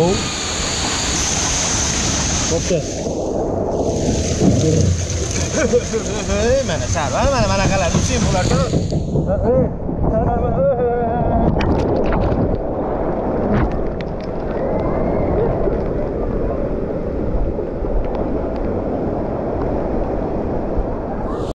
Go. bo'pti mana sarvar mana mana manaqalarni sen bular